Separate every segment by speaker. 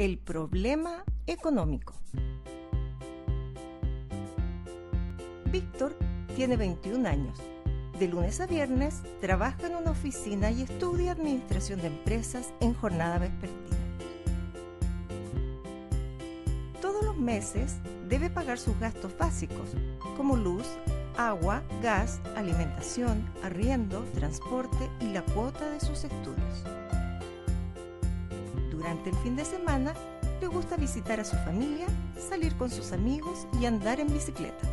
Speaker 1: El problema económico. Víctor tiene 21 años. De lunes a viernes trabaja en una oficina y estudia administración de empresas en jornada vespertina. Todos los meses debe pagar sus gastos básicos, como luz, agua, gas, alimentación, arriendo, transporte y la cuota de sus estudios. Durante el fin de semana le gusta visitar a su familia, salir con sus amigos y andar en bicicleta.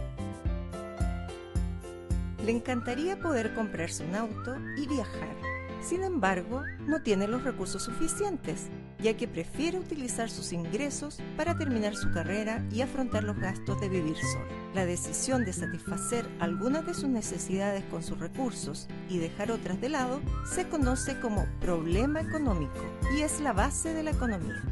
Speaker 1: Le encantaría poder comprarse un auto y viajar. Sin embargo, no tiene los recursos suficientes, ya que prefiere utilizar sus ingresos para terminar su carrera y afrontar los gastos de vivir solo. La decisión de satisfacer algunas de sus necesidades con sus recursos y dejar otras de lado se conoce como problema económico y es la base de la economía.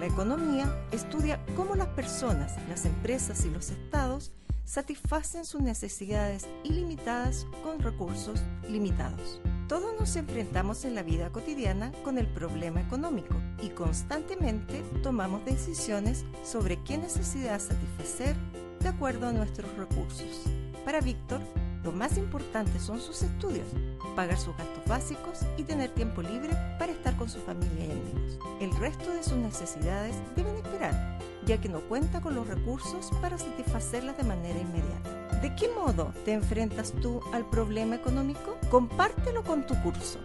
Speaker 1: La economía estudia cómo las personas, las empresas y los estados satisfacen sus necesidades ilimitadas con recursos limitados. Todos nos enfrentamos en la vida cotidiana con el problema económico y constantemente tomamos decisiones sobre qué necesidad satisfacer de acuerdo a nuestros recursos. Para Víctor, lo más importante son sus estudios, pagar sus gastos básicos y tener tiempo libre para estar con su familia y amigos. El resto de sus necesidades deben esperar, ya que no cuenta con los recursos para satisfacerlas de manera inmediata. ¿De qué modo te enfrentas tú al problema económico? Compártelo con tu curso.